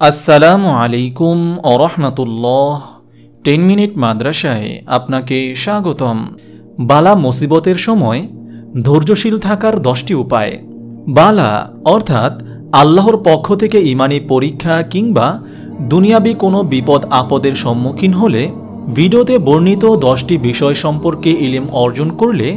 আসসালামু আলাইকুম আরহামতুল্লাহ ten minute মাদ্রাসায় আপনাকে স্বাগতম। বালা মুসিবতের সময় ধৈর্যশীল থাকার দশটি উপায়। বালা অর্থাৎ আল্লাহর পক্ষ থেকে ইমানি পরীক্ষা কিংবা দুনিয়াবি কোনো বিপদ আপদের সম্মুখীন হলে ভিডিওতে বর্ণিত দশটি বিষয় সম্পর্কে ইলিম অর্জন করলে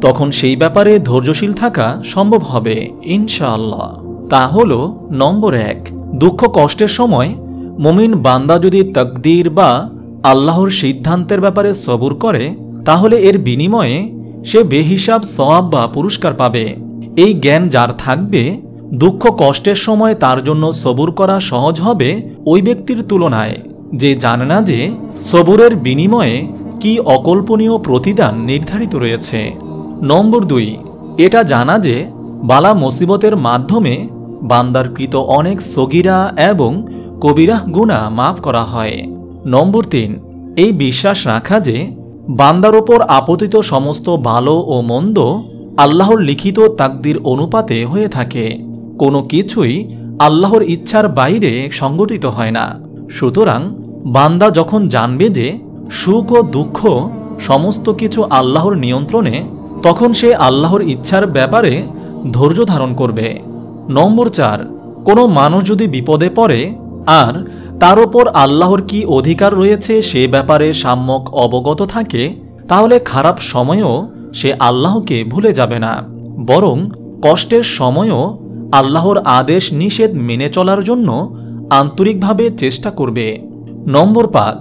তখন সেই ব্যাপারে ধৈর্যশীল থাকা সম্ভব হবে, ইনশাআল্লাহ। তা হল নম্বর এক, দুঃখ কষ্টের সময় মুমিন বান্দা যদি তকদির বা আল্লাহর সিদ্ধান্তের ব্যাপারে সবুর করে, তাহলে এর বিনিময়ে সে বেহিসাব সওয়াব বা পুরস্কার পাবে। এই জ্ঞান যার থাকবে, দুঃখ কষ্টের সময় তার জন্য সবুর করা সহজ হবে ওই ব্যক্তির তুলনায়। যে জানে না যে সবুরের বিনিময়ে কি অকল্পনীয় প্রতিদান নির্ধারিত রয়েছে। নম্বর দুই, এটা জানা যে বালা মুসিবতের মাধ্যমে বান্দার কৃত অনেক সগিরা এবং কবিরাহ গুণা মাফ করা হয়। নম্বর তিন, এই বিশ্বাস রাখা যে বান্দার ওপর আপতিত সমস্ত ভালো ও মন্দ আল্লাহর লিখিত তাকদির অনুপাতে হয়ে থাকে। কোনো কিছুই আল্লাহর ইচ্ছার বাইরে সংগঠিত হয় না। সুতরাং বান্দা যখন জানবে যে সুখ ও দুঃখ সমস্ত কিছু আল্লাহর নিয়ন্ত্রণে, তখন সে আল্লাহর ইচ্ছার ব্যাপারে ধৈর্য ধারণ করবে। নম্বর চার, কোনো মানুষ যদি বিপদে পড়ে, আর তার ওপর আল্লাহর কি অধিকার রয়েছে সে ব্যাপারে সাম্যক অবগত থাকে, তাহলে খারাপ সময়েও সে আল্লাহকে ভুলে যাবে না। বরং কষ্টের সময়ও আল্লাহর আদেশ নিষেধ মেনে চলার জন্য আন্তরিকভাবে চেষ্টা করবে। নম্বর পাঁচ,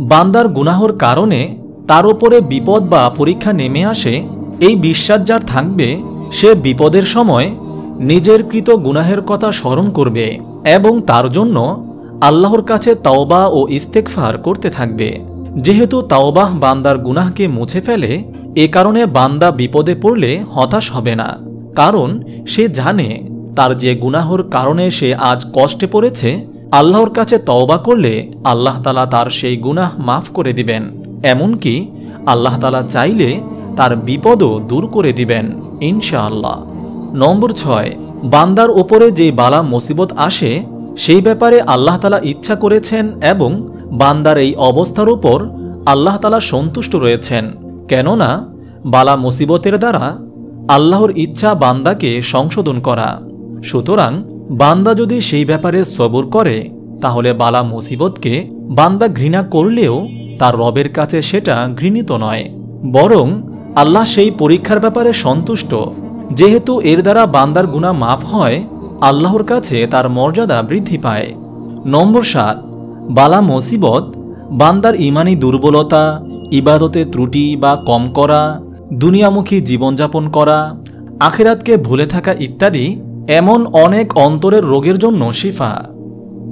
বান্দার গুনাহর কারণে তার ওপরে বিপদ বা পরীক্ষা নেমে আসে, এই বিশ্বাস যার থাকবে, সে বিপদের সময় নিজের কৃত গুনাহের কথা স্মরণ করবে এবং তার জন্য আল্লাহর কাছে তাওবা ও ইস্তেকফার করতে থাকবে। যেহেতু তাওবাহ বান্দার গুনাহকে মুছে ফেলে, এ কারণে বান্দা বিপদে পড়লে হতাশ হবে না। কারণ সে জানে তার যে গুনাহর কারণে সে আজ কষ্টে পড়েছে, আল্লাহর কাছে তওবা করলে আল্লাহ তালা তার সেই গুনাহ মাফ করে দিবেন। এমনকি আল্লাহ তালা চাইলে তার বিপদও দূর করে দিবেন, ইনশাআল্লাহ। নম্বর ছয়, বান্দার ওপরে যে বালা মুসিবত আসে, সেই ব্যাপারে আল্লাহ তালা ইচ্ছা করেছেন এবং বান্দার এই অবস্থার উপর আল্লাহ তালা সন্তুষ্ট রয়েছেন। কেননা, বালা মুসিবতের দ্বারা আল্লাহর ইচ্ছা বান্দাকে সংশোধন করা। সুতরাং, বান্দা যদি সেই ব্যাপারে সবর করে, তাহলে বালা মুসিবতকে বান্দা ঘৃণা করলেও তার রবের কাছে সেটা ঘৃণিত নয়। বরং, আল্লাহ সেই পরীক্ষার ব্যাপারে সন্তুষ্ট। যেহেতু এর দ্বারা বান্দার গুণা মাফ হয়, আল্লাহর কাছে তার মর্যাদা বৃদ্ধি পায়। নম্বর সাত, বালা মুসিবত, বান্দার ইমানি দুর্বলতা, ইবাদতে ত্রুটি বা কম করা, দুনিয়ামুখী জীবনযাপন করা, আখেরাতকে ভুলে থাকা ইত্যাদি এমন অনেক অন্তরের রোগের জন্য শিফা।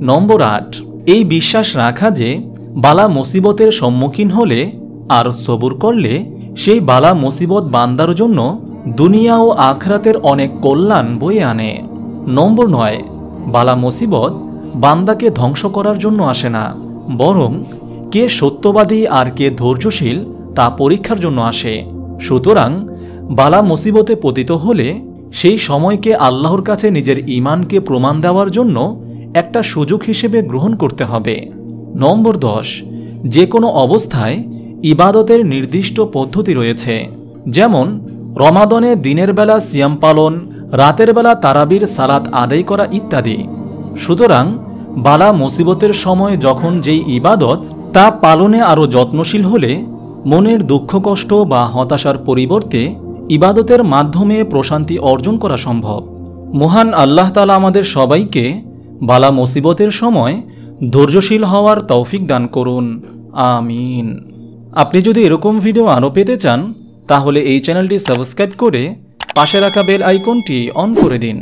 নম্বর আট, এই বিশ্বাস রাখা যে বালা মুসিবতের সম্মুখীন হলে আর সবুর করলে সেই বালা মুসিবত বান্দার জন্য দুনিয়া ও আখরাতের অনেক কল্যাণ বয়ে আনে। নম্বর নয়, বালা মুসিবত বান্দাকে ধ্বংস করার জন্য আসে না, বরং কে সত্যবাদী আর কে ধৈর্যশীল তা পরীক্ষার জন্য আসে। সুতরাং বালা মুসিবতে পতিত হলে সেই সময়কে আল্লাহর কাছে নিজের ইমানকে প্রমাণ দেওয়ার জন্য একটা সুযোগ হিসেবে গ্রহণ করতে হবে। নম্বর দশ, যে কোনো অবস্থায় ইবাদতের নির্দিষ্ট পদ্ধতি রয়েছে, যেমন রমাদনে দিনের বেলা সিয়াম পালন, রাতের বেলা তারাবির সালাত আদায় করা ইত্যাদি। সুতরাং বালা মুসিবতের সময় যখন যেই ইবাদত, তা পালনে আরও যত্নশীল হলে মনের দুঃখ, কষ্ট বা হতাশার পরিবর্তে ইবাদতের মাধ্যমে প্রশান্তি অর্জন করা সম্ভব। মহান আল্লাহ তালা আমাদের সবাইকে বালা মুসিবতের সময় ধৈর্যশীল হওয়ার তৌফিক দান করুন। আমিন। আপনি যদি এরকম ভিডিও আরও পেতে চান তাহলে এই চ্যানেলটি সাবস্ক্রাইব করে পাশে রাখা বেল আইকনটি অন করে দিন।